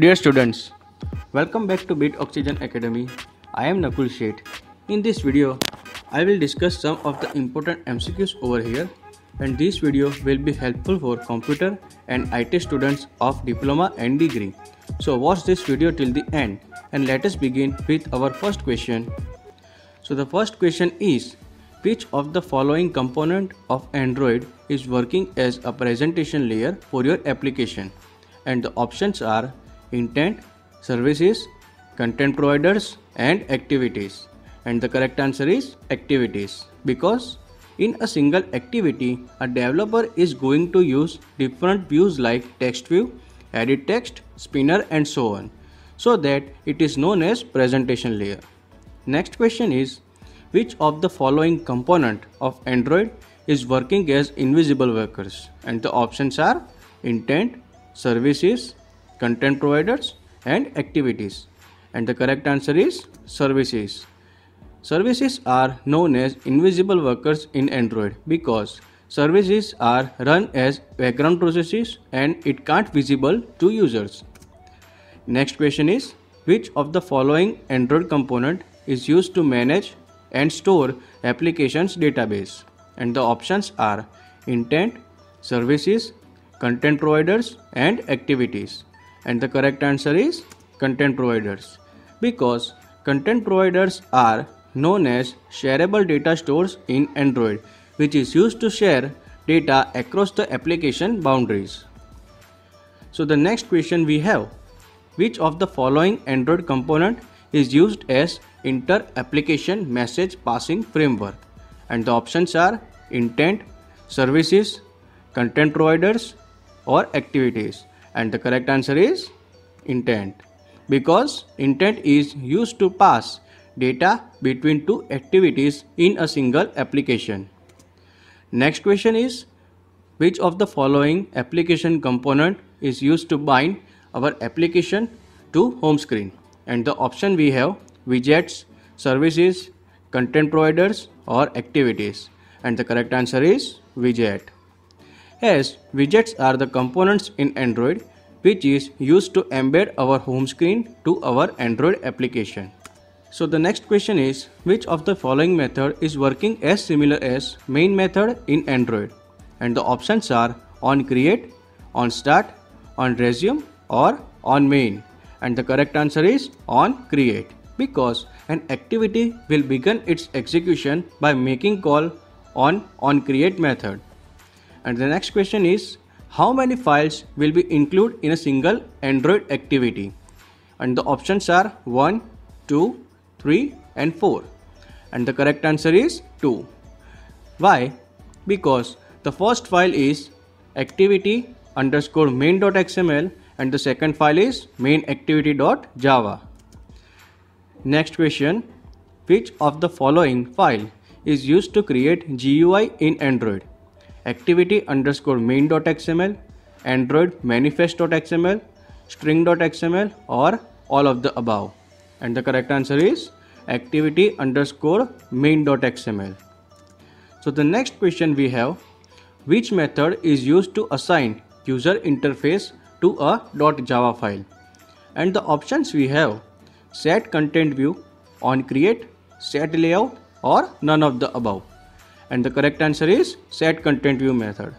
Dear students, welcome back to Bit Oxygen Academy. I am Nakul Sheth. In this video, I will discuss some of the important MCQs over here and this video will be helpful for computer and IT students of diploma and degree. So watch this video till the end and let us begin with our first question. So the first question is which of the following component of Android is working as a presentation layer for your application? And the options are intent, services, content providers and activities. And the correct answer is activities because in a single activity a developer is going to use different views like text view, edit text, spinner and so on so that it is known as presentation layer. Next question is which of the following component of Android is working as invisible workers and the options are intent, services, content providers and activities and the correct answer is services. Services are known as invisible workers in Android because services are run as background processes and it can't visible to users. Next question is which of the following Android component is used to manage and store applications database and the options are intent, services, content providers and activities and the correct answer is content providers. Because content providers are known as shareable data stores in Android which is used to share data across the application boundaries. So the next question we have which of the following Android component is used as inter application message passing framework? And the options are intent, services, content providers or activities and the correct answer is intent because intent is used to pass data between two activities in a single application. Next question is which of the following application component is used to bind our application to home screen and the option we have widgets, services, content providers or activities and the correct answer is widget. As widgets are the components in Android which is used to embed our home screen to our Android application. So the next question is which of the following method is working as similar as main method in Android? And the options are on create, on start, on resume or on main. And the correct answer is on create because an activity will begin its execution by making call on on create method and the next question is how many files will be included in a single Android activity and the options are 1, 2, 3 and 4 and the correct answer is 2. Why? Because the first file is activity underscore main.xml and the second file is mainActivity.java. Next question Which of the following file is used to create GUI in Android? Activity underscore main.xml, Android manifest.xml, string.xml or all of the above. And the correct answer is activity underscore main.xml. So the next question we have which method is used to assign user interface to a dot .java file? And the options we have set content view on create set layout or none of the above and the correct answer is set content view method.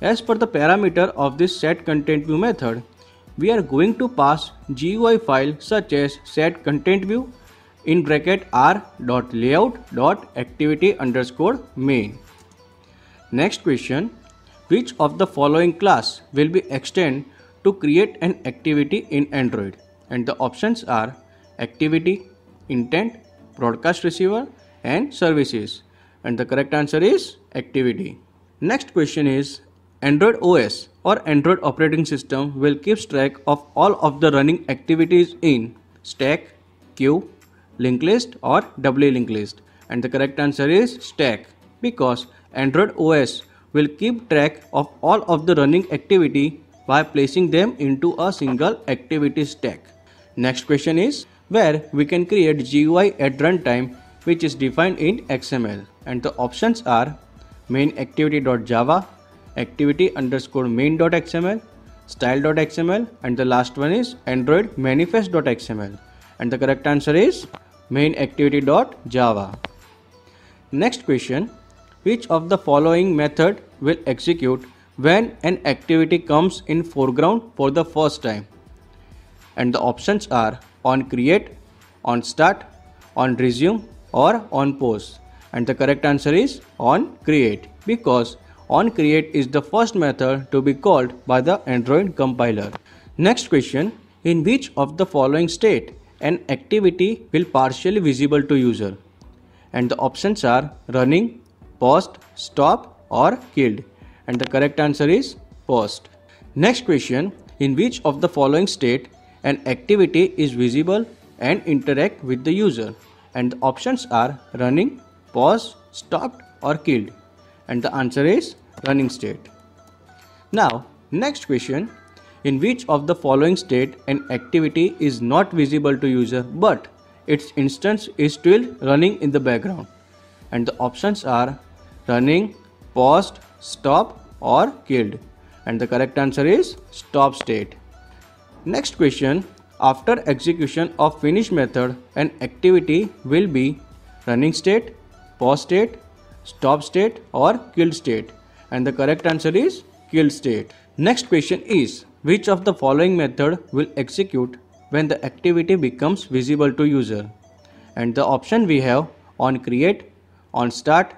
As per the parameter of this set content view method we are going to pass GUI file such as set content view in bracket r dot layout dot activity underscore main. Next question which of the following class will be extend to create an activity in Android and the options are activity, intent, broadcast receiver and services and the correct answer is activity. Next question is Android OS or Android operating system will keep track of all of the running activities in stack, queue, linked list or doubly linked list and the correct answer is stack because Android OS will keep track of all of the running activity by placing them into a single activity stack. Next question is where we can create GUI at runtime which is defined in XML and the options are main activity.java, activity underscore main.xml, style.xml and the last one is android manifest.xml and the correct answer is main activity.java. Next question which of the following method will execute when an activity comes in foreground for the first time? And the options are on create, on start, on resume or on pause. And the correct answer is on create because on create is the first method to be called by the Android compiler. Next question in which of the following state an activity will partially visible to user and the options are running, paused, stop or killed and the correct answer is paused. Next question in which of the following state an activity is visible and interact with the user and the options are running, pause, stopped or killed. And the answer is running state. Now next question. In which of the following state an activity is not visible to user but its instance is still running in the background? And the options are running, paused, stop or killed. And the correct answer is stop state. Next question. After execution of finish method an activity will be running state, pause state, stop state or killed state and the correct answer is killed state. Next question is which of the following method will execute when the activity becomes visible to user? And the option we have on create, on start,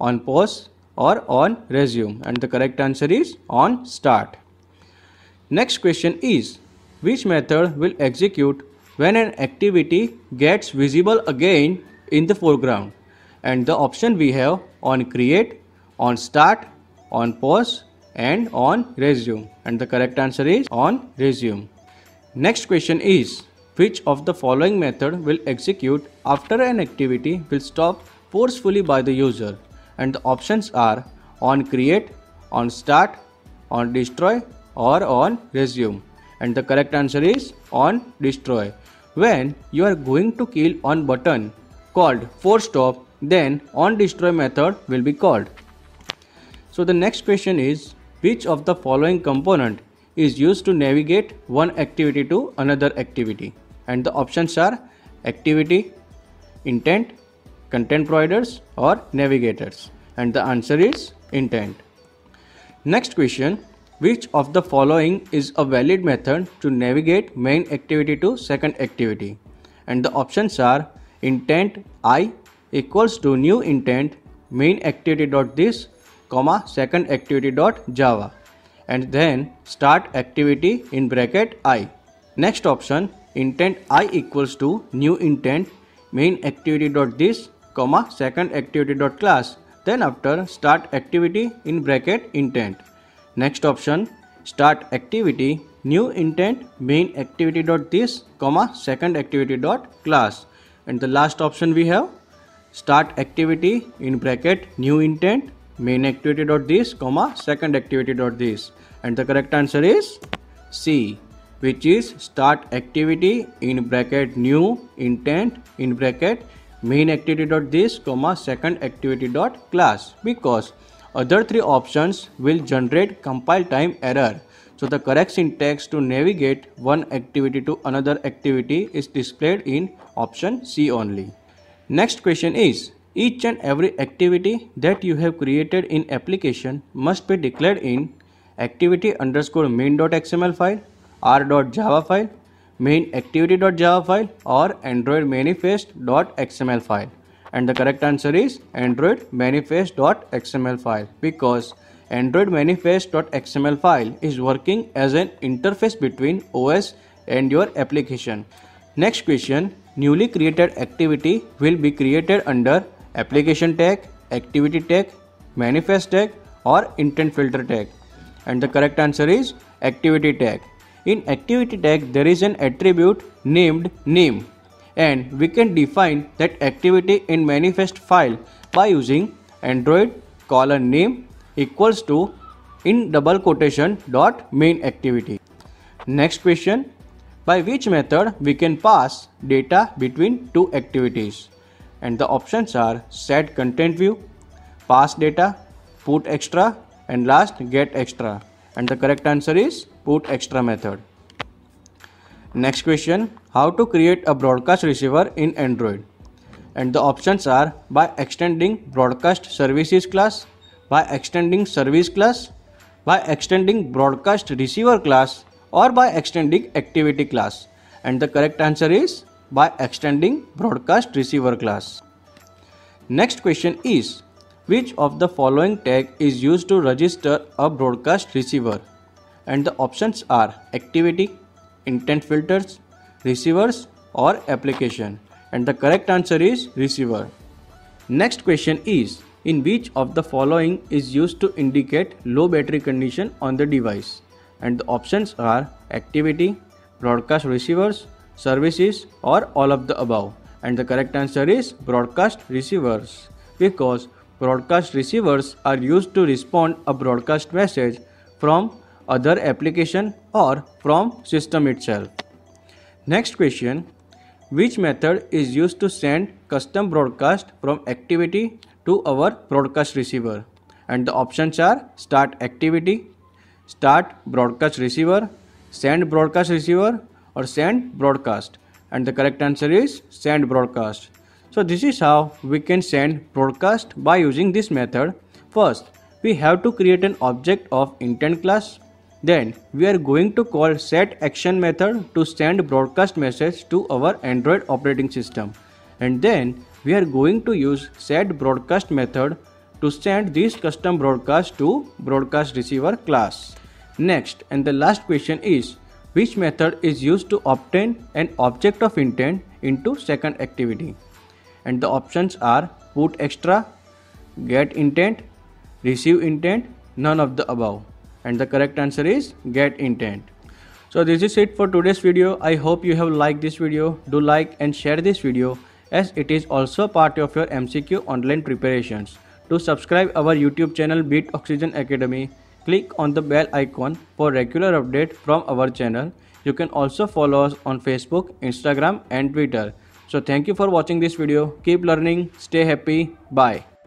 on pause or on resume and the correct answer is on start. Next question is which method will execute when an activity gets visible again in the foreground and the option we have on create, on start, on pause and on resume and the correct answer is on resume. Next question is which of the following method will execute after an activity will stop forcefully by the user and the options are on create, on start, on destroy or on resume and the correct answer is on destroy. When you are going to kill on button called force stop then on destroy method will be called. So the next question is which of the following component is used to navigate one activity to another activity? And the options are activity, intent, content providers or navigators. And the answer is intent. Next question which of the following is a valid method to navigate main activity to second activity? And the options are intent i equals to new intent main activity dot this comma second activity dot java and then start activity in bracket i. Next option intent i equals to new intent main activity dot this comma second activity dot class then after start activity in bracket intent. Next option start activity new intent main activity dot this comma second activity dot class and the last option we have start activity in bracket new intent main activity dot this comma second activity dot this. And the correct answer is C which is start activity in bracket new intent in bracket main activity dot this comma second activity dot class. Because other three options will generate compile time error so the correct syntax to navigate one activity to another activity is displayed in option C only. Next question is each and every activity that you have created in application must be declared in activity underscore main.xml file, r.java file, main activity.java file or android manifest.xml file. And the correct answer is android manifest.xml file because android manifest.xml file is working as an interface between OS and your application. Next question, newly created activity will be created under application tag, activity tag, manifest tag or intent filter tag. And the correct answer is activity tag. In activity tag there is an attribute named name and we can define that activity in manifest file by using android colon name equals to in double quotation dot main activity. Next question by which method we can pass data between two activities and the options are set content view, pass data, put extra and last get extra and the correct answer is put extra method. Next question How to create a broadcast receiver in Android? And the options are by extending broadcast services class, by extending service class, by extending broadcast receiver class, or by extending activity class. And the correct answer is by extending broadcast receiver class. Next question is which of the following tag is used to register a broadcast receiver? And the options are activity, intent filters, receivers or application and the correct answer is receiver. Next question is in which of the following is used to indicate low battery condition on the device? And the options are activity, broadcast receivers, services or all of the above. And the correct answer is broadcast receivers. Because broadcast receivers are used to respond a broadcast message from other application or from system itself. Next question. Which method is used to send custom broadcast from activity to our broadcast receiver? And the options are start activity, start broadcast receiver, send broadcast receiver or send broadcast. And the correct answer is send broadcast. So this is how we can send broadcast by using this method. First, we have to create an object of intent class then we are going to call set action method to send broadcast message to our Android operating system. And then we are going to use set broadcast method to send this custom broadcast to broadcast receiver class. Next and the last question is which method is used to obtain an object of intent into second activity. And the options are put extra, get intent, receive intent, none of the above. And the correct answer is get intent. So this is it for today's video. I hope you have liked this video. Do like and share this video as it is also part of your mcq online preparations. To subscribe our youtube channel Bit Oxygen academy click on the bell icon for regular update from our channel. You can also follow us on facebook instagram and twitter. So thank you for watching this video. Keep learning. Stay happy. Bye